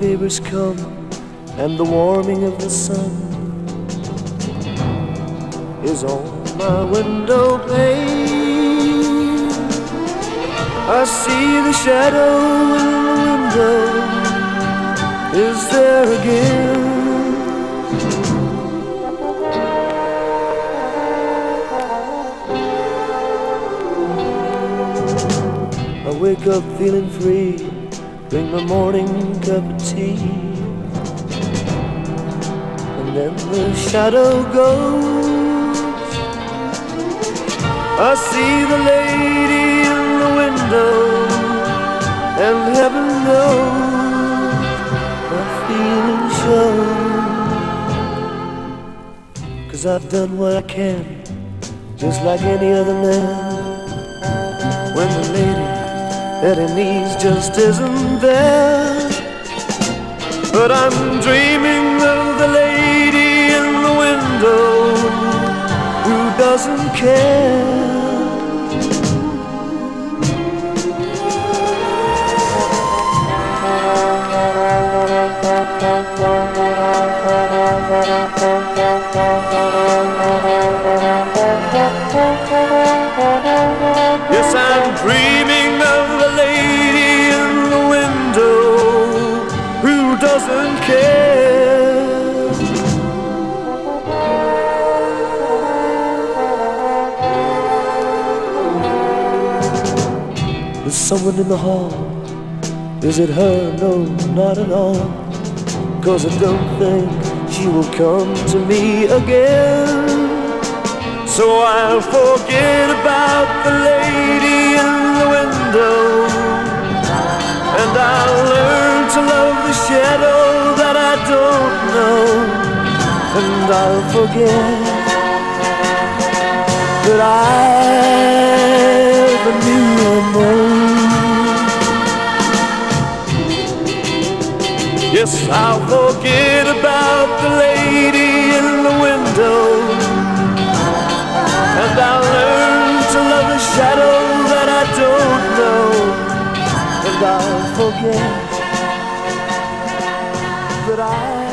neighbors come and the warming of the sun is on my window pane. I see the shadow in the window. Is there again? I wake up feeling free, bring my morning cup of tea, and then the shadow goes. I see the lady in the window, and heaven knows my feelings show. Cause I've done what I can, just like any other man when the lady that he needs just isn't there. But I'm dreaming of the lady in the window who doesn't care. There's someone in the hall. Is it her? No, not at all. Cause I don't think she will come to me again. So I'll forget about the lady in the window And I'll learn to love the shadow that I don't know And I'll forget that I Yes, I'll forget about the lady in the window. And I'll learn to love the shadow that I don't know. And I'll forget that I